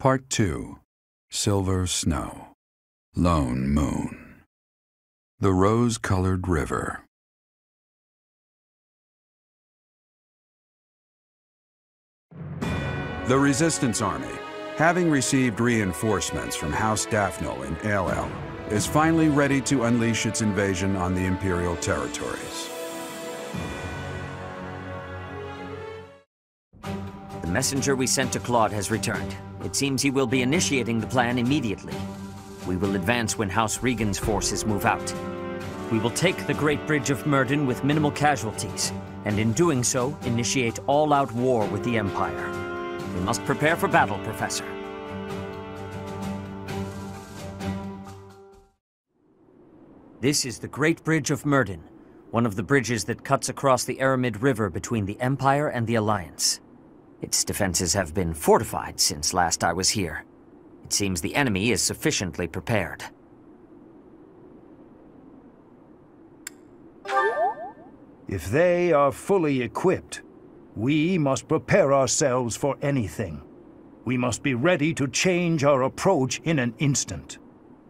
Part 2 Silver Snow Lone Moon The Rose Colored River The Resistance Army, having received reinforcements from House Daphnel in El, is finally ready to unleash its invasion on the Imperial territories. The messenger we sent to Claude has returned. It seems he will be initiating the plan immediately. We will advance when House Riegan's forces move out. We will take the Great Bridge of Myrddin with minimal casualties, and in doing so, initiate all-out war with the Empire. We must prepare for battle, Professor. This is the Great Bridge of Myrddin, one of the bridges that cuts across the Airmid River between the Empire and the Alliance. Its defenses have been fortified since last I was here. It seems the enemy is sufficiently prepared. If they are fully equipped, we must prepare ourselves for anything. We must be ready to change our approach in an instant.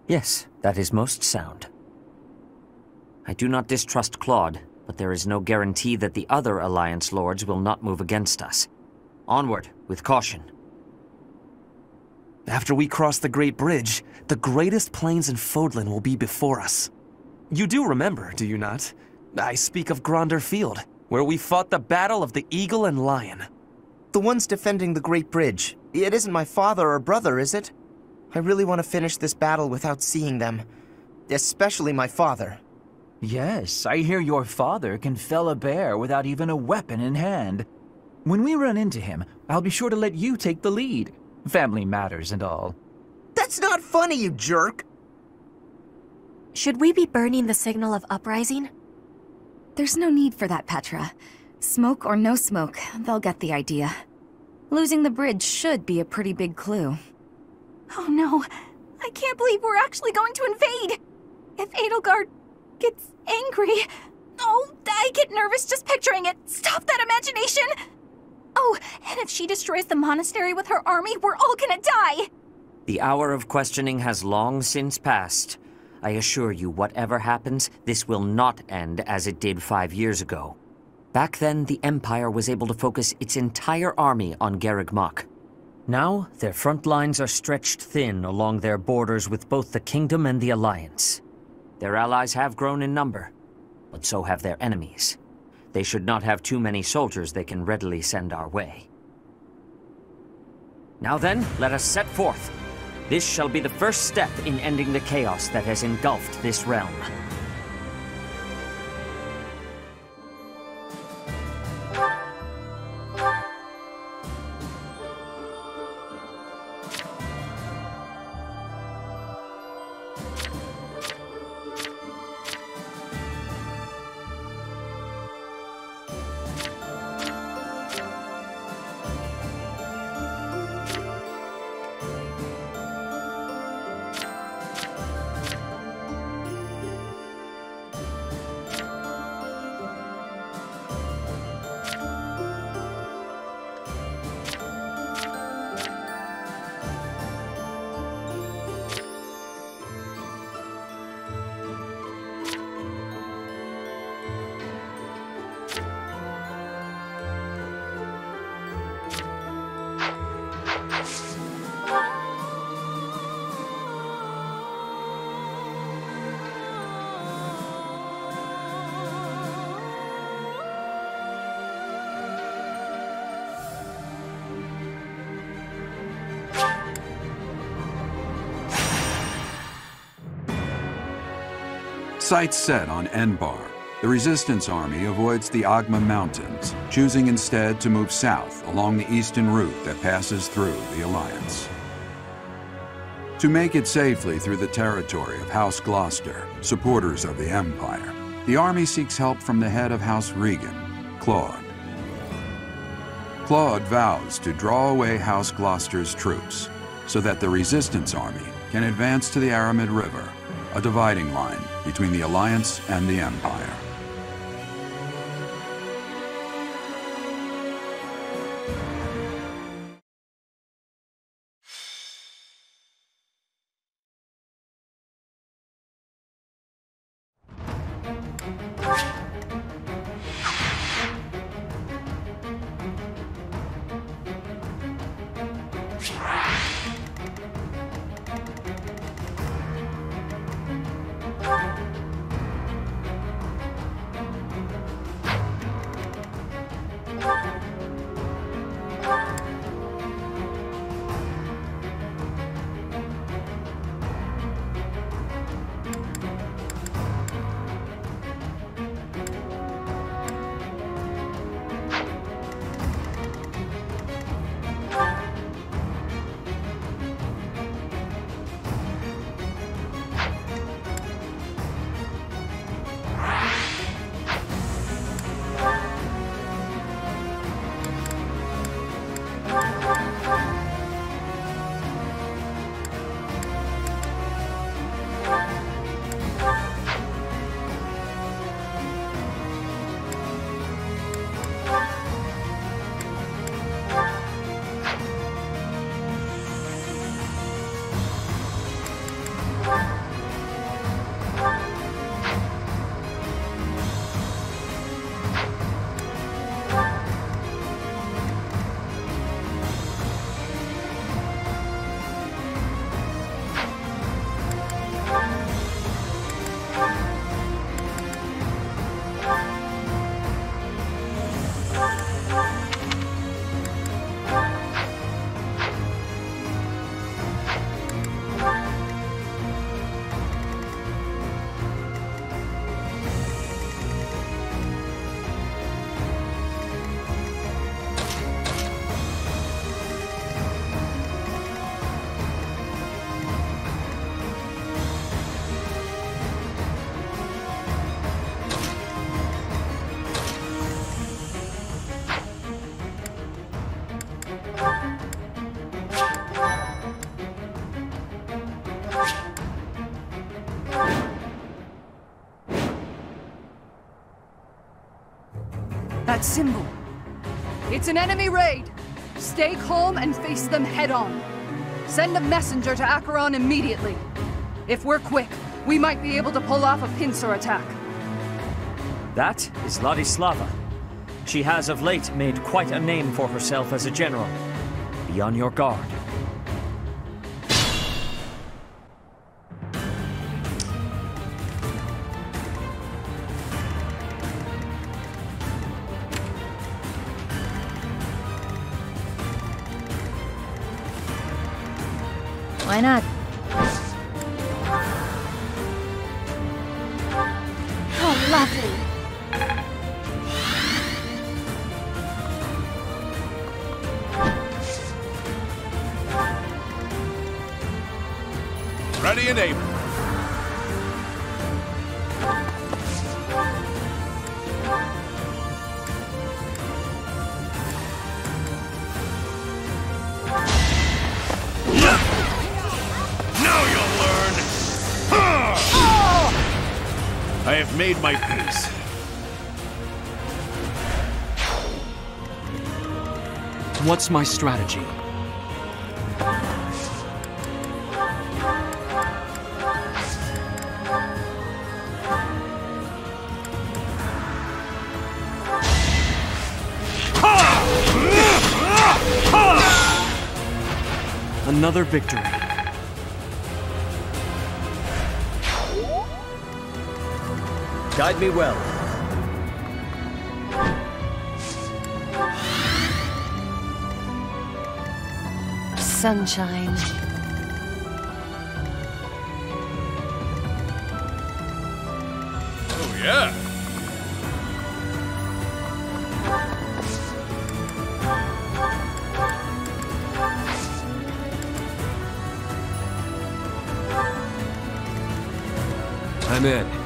Yes, that is most sound. I do not distrust Claude, but there is no guarantee that the other Alliance lords will not move against us. Onward, with caution. After we cross the Great Bridge, the greatest plains in Fodlan will be before us. You do remember, do you not? I speak of Gronder Field, where we fought the Battle of the Eagle and Lion. The ones defending the Great Bridge. It isn't my father or brother, is it? I really want to finish this battle without seeing them. Especially my father. Yes, I hear your father can fell a bear without even a weapon in hand. When we run into him, I'll be sure to let you take the lead. Family matters and all. That's not funny, you jerk! Should we be burning the signal of uprising? There's no need for that, Petra. Smoke or no smoke, they'll get the idea. Losing the bridge should be a pretty big clue. Oh no, I can't believe we're actually going to invade! If Edelgard gets angry... Oh, I get nervous just picturing it! Stop that imagination! Oh, and if she destroys the monastery with her army, we're all gonna die! The hour of questioning has long since passed. I assure you, whatever happens, this will not end as it did five years ago. Back then, the Empire was able to focus its entire army on Garreg Mach. Now, their front lines are stretched thin along their borders with both the Kingdom and the Alliance. Their allies have grown in number, but so have their enemies. They should not have too many soldiers they can readily send our way. Now then, let us set forth. This shall be the first step in ending the chaos that has engulfed this realm. Sights set on Enbarr, the Resistance Army avoids the Oghma Mountains, choosing instead to move south along the eastern route that passes through the Alliance. To make it safely through the territory of House Gloucester, supporters of the Empire, the army seeks help from the head of House Riegan, Claude. Claude vows to draw away House Gloucester's troops so that the Resistance Army can advance to the Airmid River, a dividing line between the Alliance and the Empire. Symbol. It's an enemy raid. Stay calm and face them head on. Send a messenger to Acheron immediately. If we're quick, we might be able to pull off a pincer attack. That is Ladislava. She has of late made quite a name for herself as a general. Be on your guard. Why not? Oh, lovely. Ready and able. Made my peace. What's my strategy? Another victory. Guide me well. Sunshine. Oh, yeah. I'm in.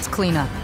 Let's clean up.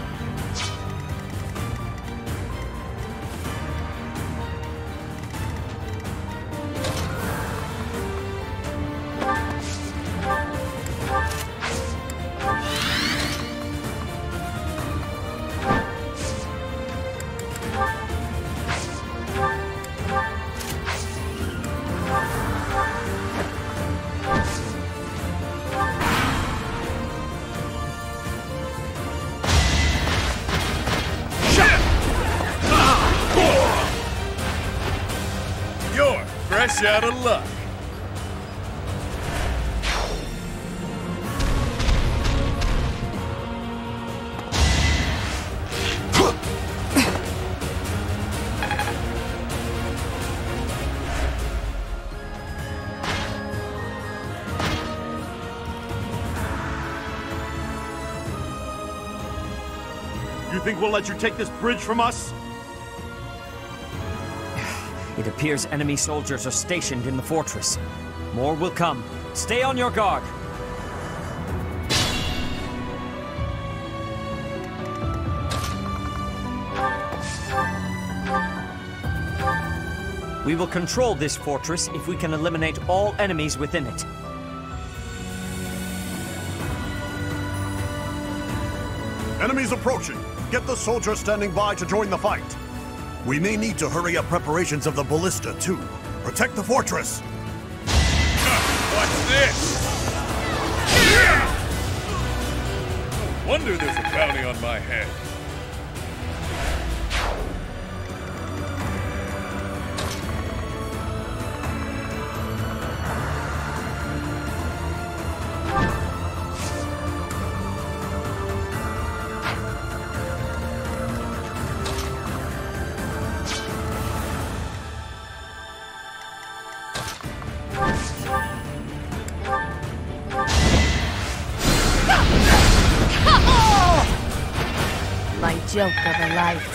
Out of luck. You think we'll let you take this bridge from us? It appears enemy soldiers are stationed in the fortress. More will come. Stay on your guard. We will control this fortress if we can eliminate all enemies within it. Enemies approaching. Get the soldiers standing by to join the fight. We may need to hurry up preparations of the ballista, too. Protect the fortress. What's this? No wonder there's a bounty on my head.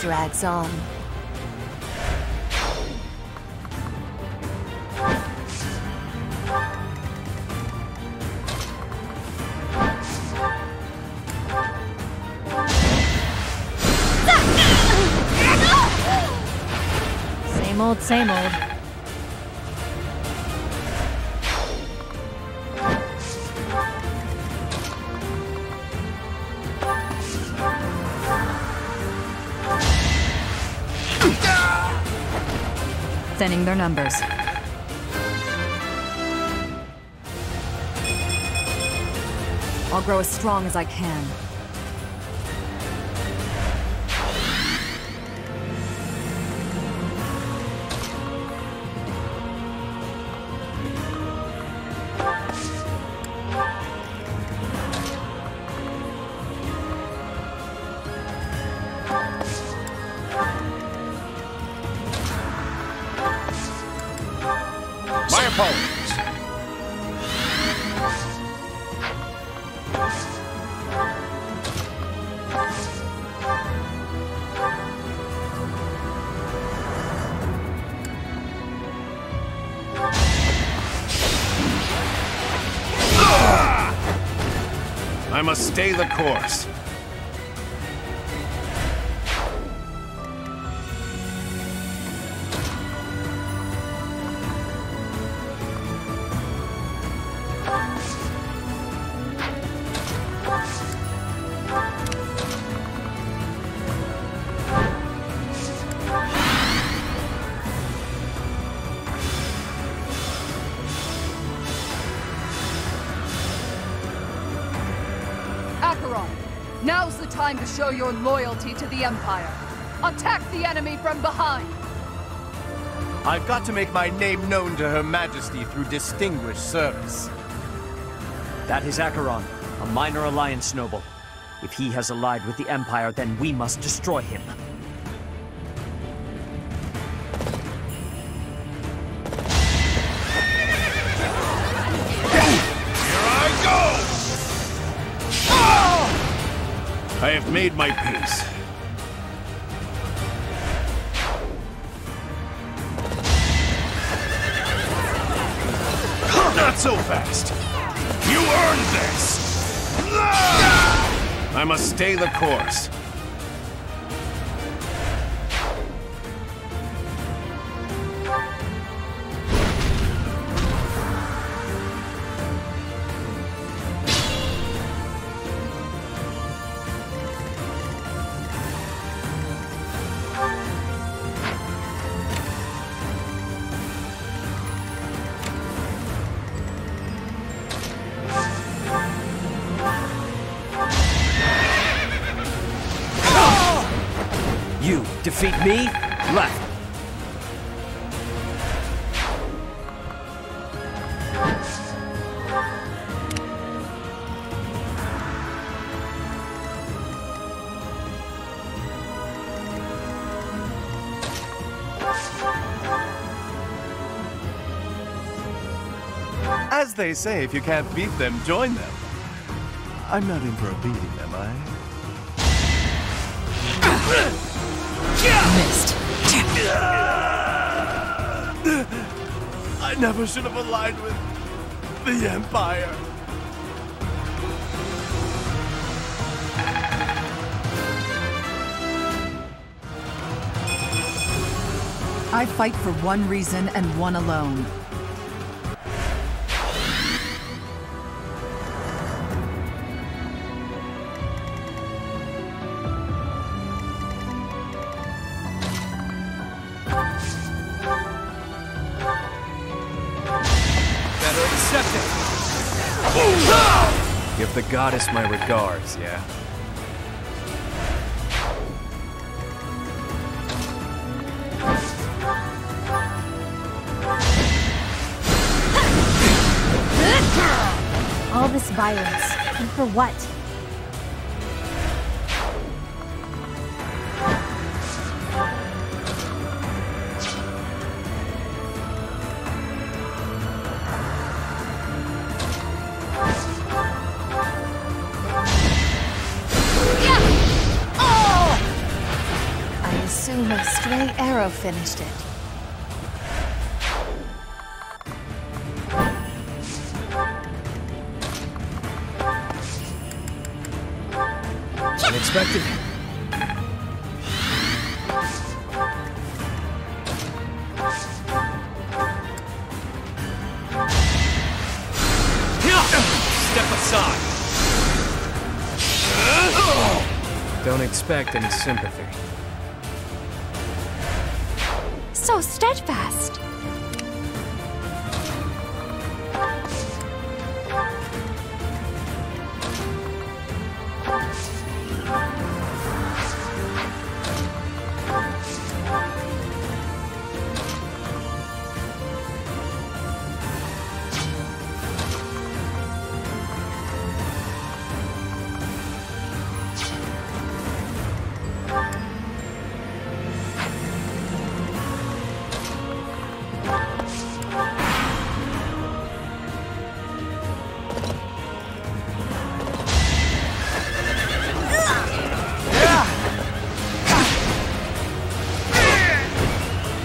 Drags on. Same old, same old. Thinning their numbers. I'll grow as strong as I can. Must stay the course. Show your loyalty to the Empire. Attack the enemy from behind. I've got to make my name known to Her Majesty through distinguished service. That is Acheron, a minor alliance noble. If he has allied with the Empire, then we must destroy him. Made my peace. Not so fast. You earned this. I must stay the course. As they say, if you can't beat them, join them. I'm not in for a beating, am I? Missed. I never should have aligned with the Empire. I fight for one reason and one alone. Goddess my regards, yeah? All this violence. And for what? I assume a stray arrow finished it. Unexpected. Step aside. Don't expect any sympathy.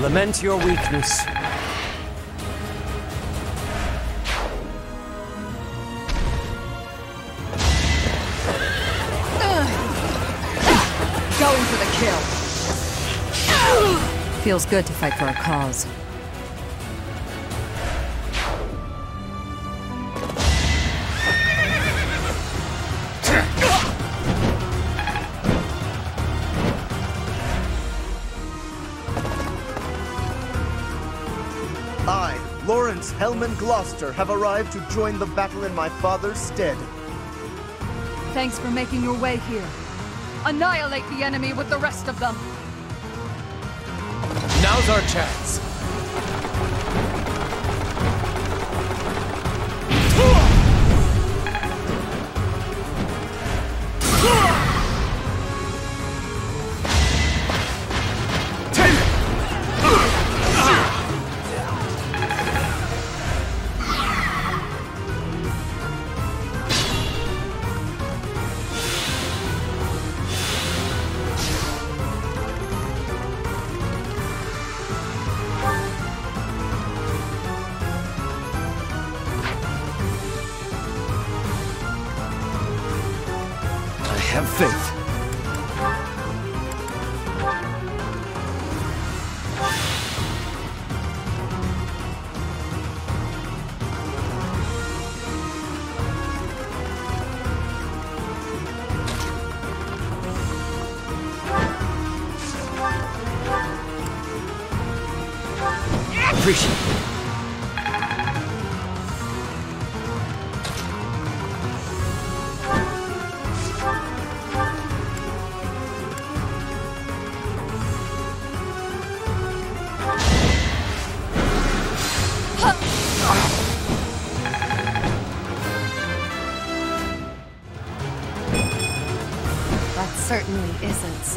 Lament your weakness. Going for the kill. Feels good to fight for a cause. Gloucester, have arrived to join the battle in my father's stead. Thanks for making your way here. Annihilate the enemy with the rest of them. Now's our chance.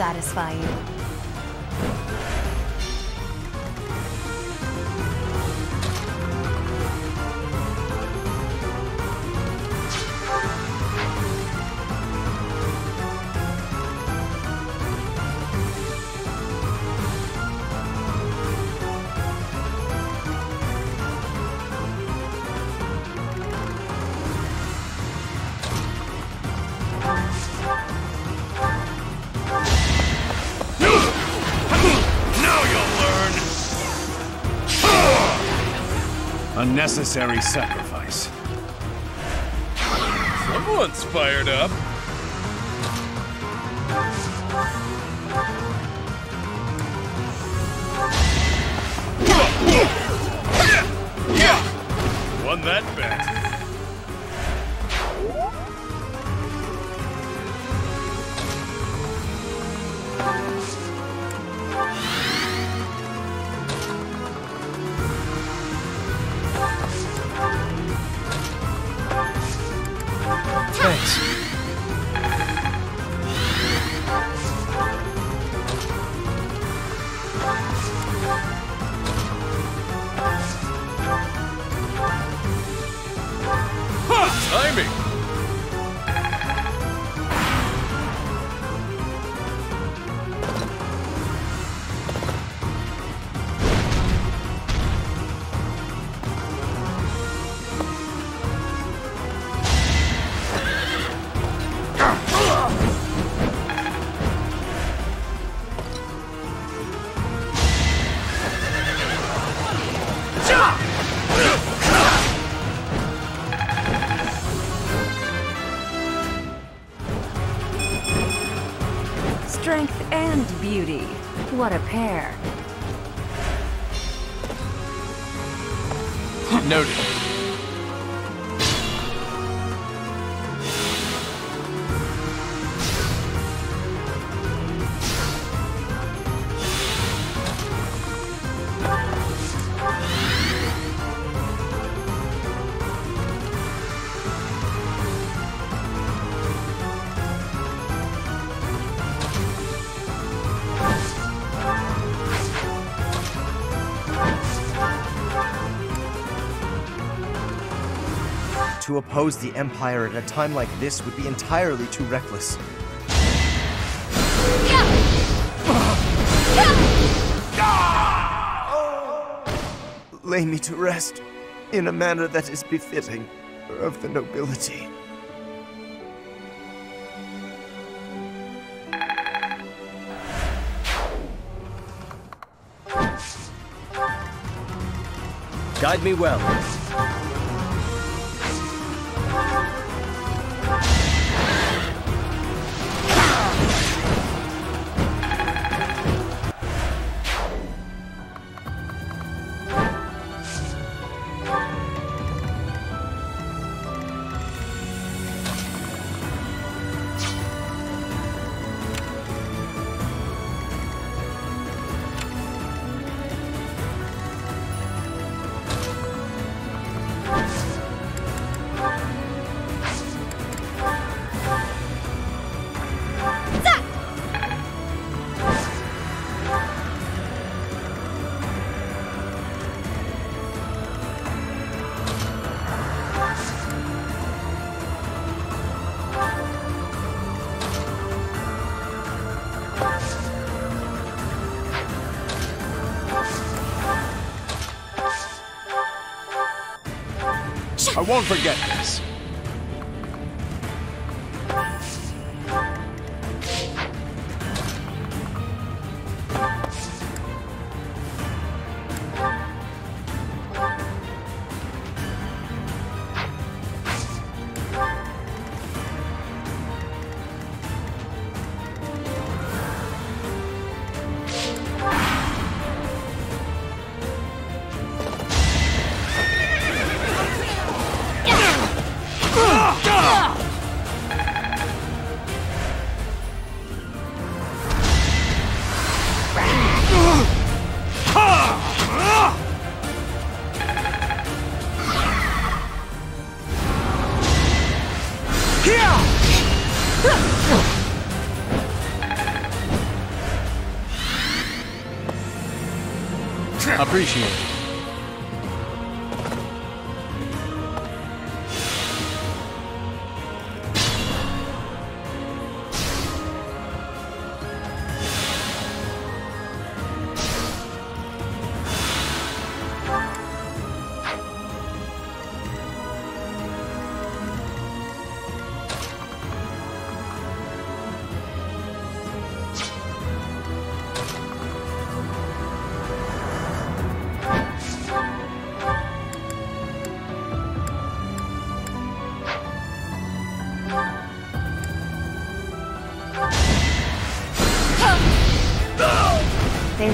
Isn't satisfying. A necessary sacrifice. Someone's fired up. Won that To oppose the Empire at a time like this would be entirely too reckless. Lay me to rest in a manner that is befitting of the nobility. Guide me well. Won't forget this. Appreciate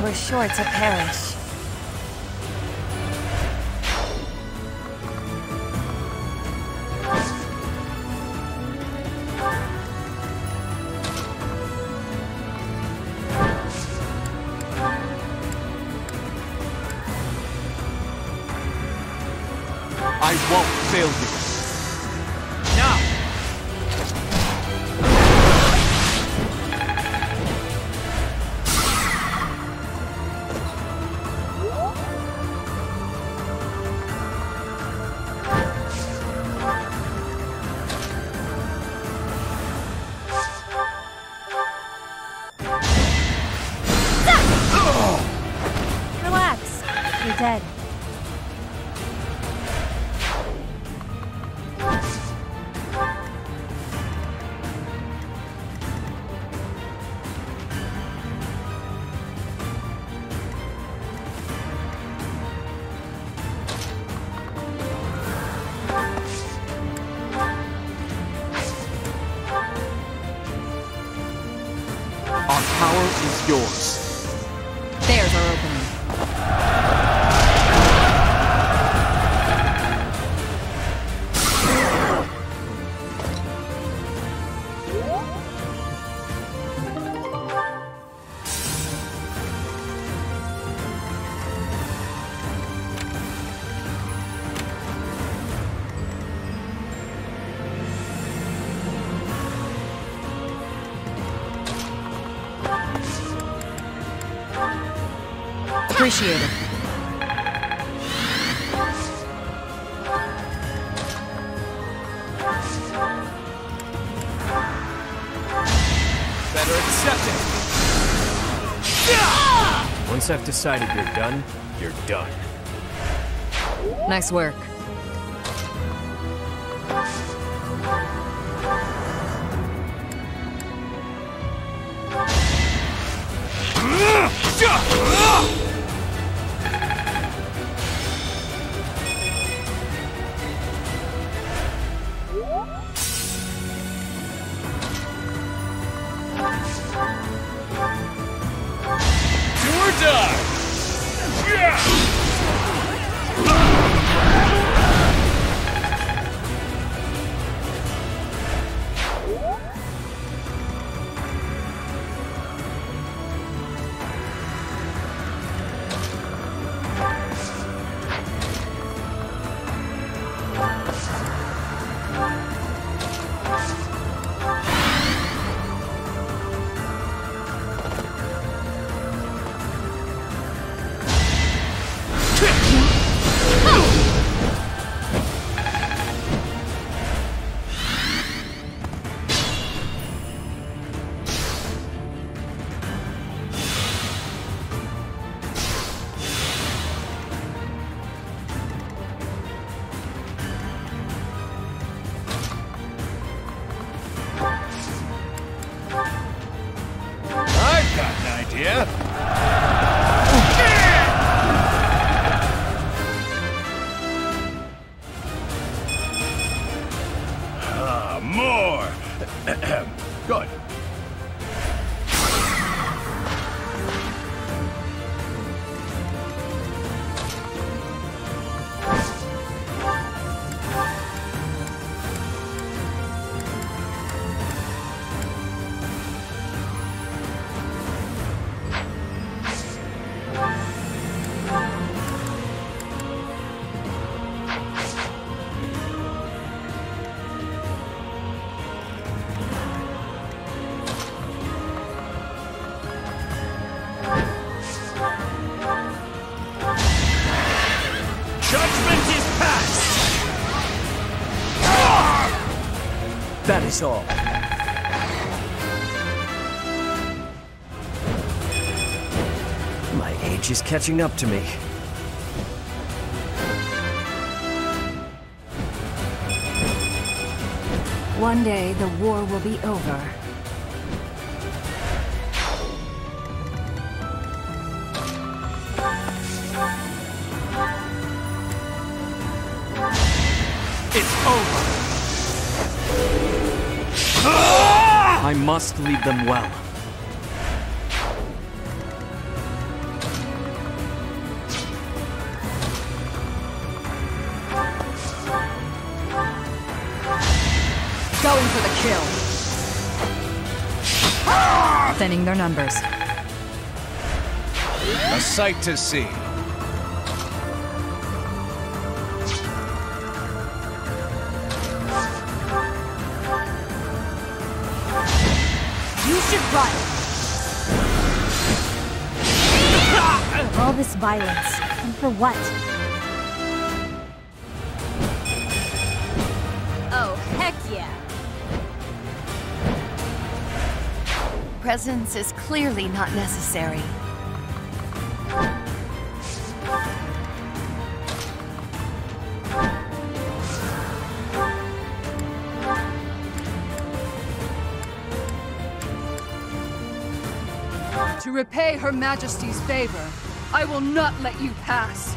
were sure to perish. I won't fail you. Appreciate it. Better accept it. Once I've decided you're done, you're done. Nice work. Do or die! More. Good. Catching up to me. One day, the war will be over. It's over! I must lead them well. Thinning their numbers. A sight to see. You should run. All this violence. And for what? Presence is clearly not necessary. To repay Her Majesty's favor, I will not let you pass.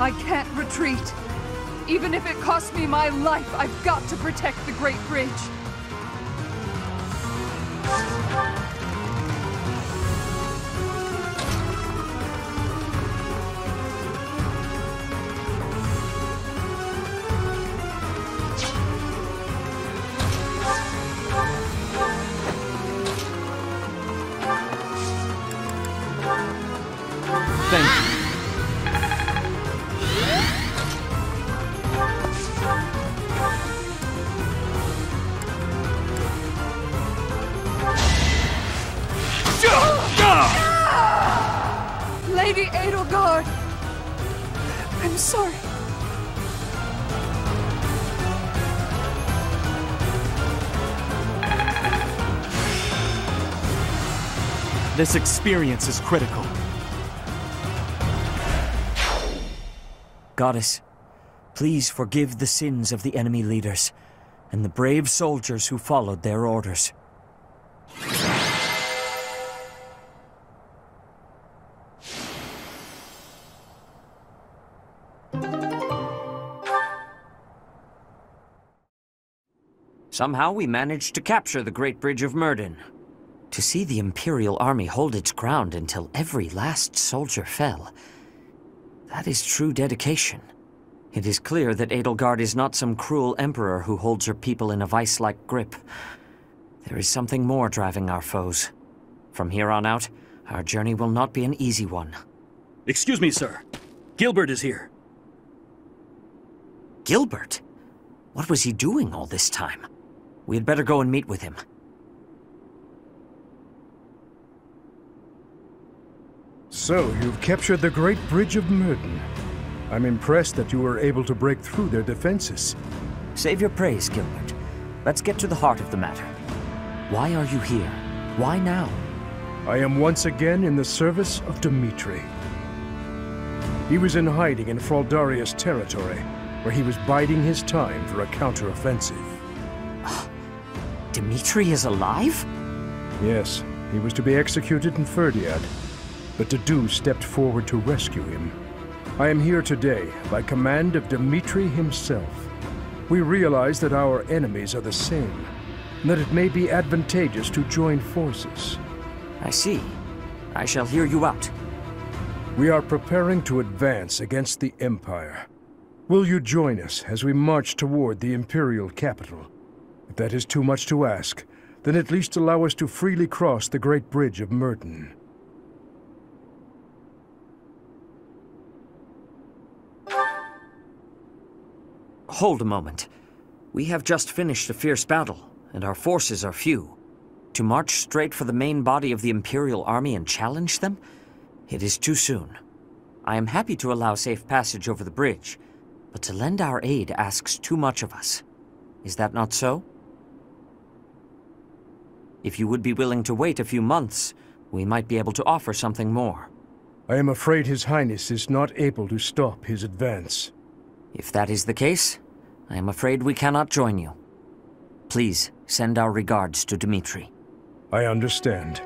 I can't retreat. Even if it costs me my life, I've got to protect the Great Bridge. This experience is critical. Goddess, please forgive the sins of the enemy leaders and the brave soldiers who followed their orders. Somehow we managed to capture the Great Bridge of Myrddin. To see the Imperial Army hold its ground until every last soldier fell, that is true dedication. It is clear that Edelgard is not some cruel emperor who holds her people in a vice-like grip. There is something more driving our foes. From here on out, our journey will not be an easy one. Excuse me, sir. Gilbert is here. Gilbert? What was he doing all this time? We had better go and meet with him. So, you've captured the Great Bridge of Myrddin. I'm impressed that you were able to break through their defenses. Save your praise, Gilbert. Let's get to the heart of the matter. Why are you here? Why now? I am once again in the service of Dimitri. He was in hiding in Fraldarius territory, where he was biding his time for a counteroffensive. Ah, Dimitri is alive? Yes, he was to be executed in Fhirdiad, but Dedue stepped forward to rescue him. I am here today by command of Dimitri himself. We realize that our enemies are the same, and that it may be advantageous to join forces. I see. I shall hear you out. We are preparing to advance against the Empire. Will you join us as we march toward the Imperial capital? If that is too much to ask, then at least allow us to freely cross the Great Bridge of Myrddin. Hold a moment. We have just finished a fierce battle, and our forces are few. To march straight for the main body of the Imperial Army and challenge them? It is too soon. I am happy to allow safe passage over the bridge, but to lend our aid asks too much of us. Is that not so? If you would be willing to wait a few months, we might be able to offer something more. I am afraid His Highness is not able to stop his advance. If that is the case, I am afraid we cannot join you. Please send our regards to Dimitri. I understand.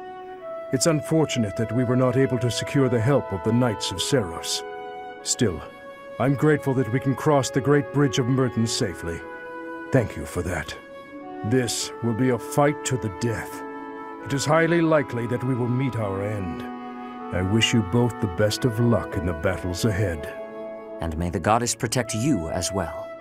It's unfortunate that we were not able to secure the help of the Knights of Seiros. Still, I'm grateful that we can cross the Great Bridge of Myrddin safely. Thank you for that. This will be a fight to the death. It is highly likely that we will meet our end. I wish you both the best of luck in the battles ahead. And may the goddess protect you as well.